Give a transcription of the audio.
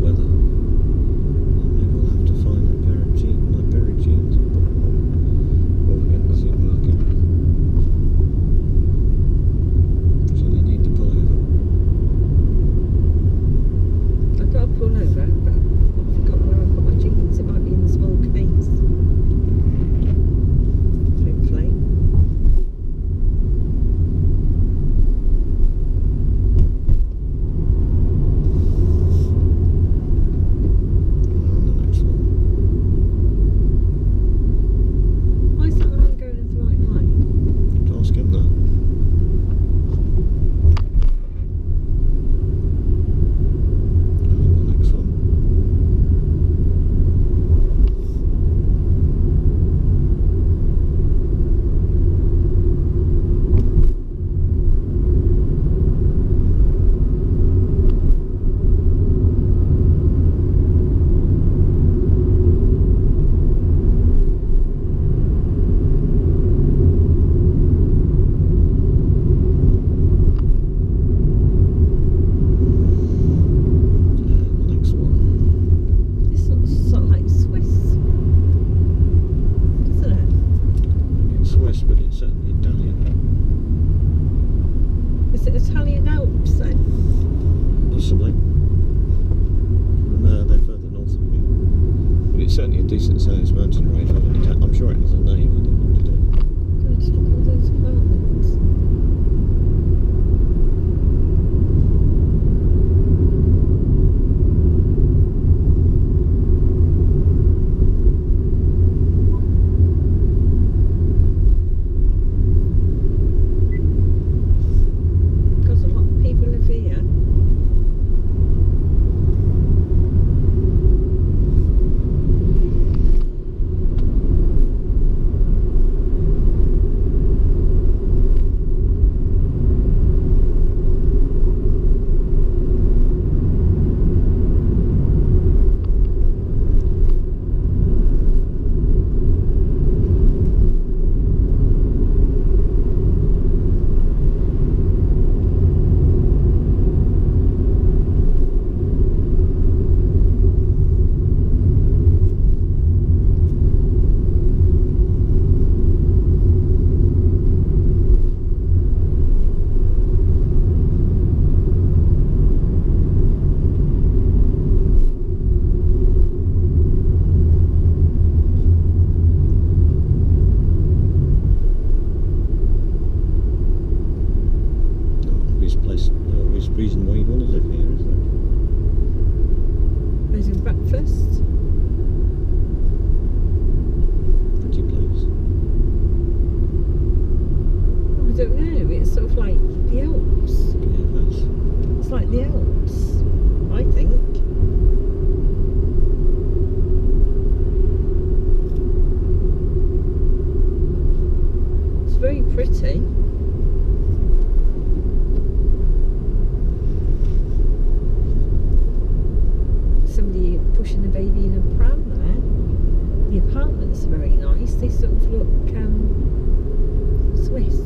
weather. But it's certainly Italian. Is it Italian Alps then? Possibly. No, they're further north of me. But it's certainly a decent sized mountain range. I'm sure it has a name. I don't know what to do. God, look at those. Reason why you'd want to live here, is there? Breakfast. Pretty place. I don't know. It's sort of like the Alps. Yeah, that's. It's like the Alps, I think. apartments are very nice. They sort of look um, Swiss.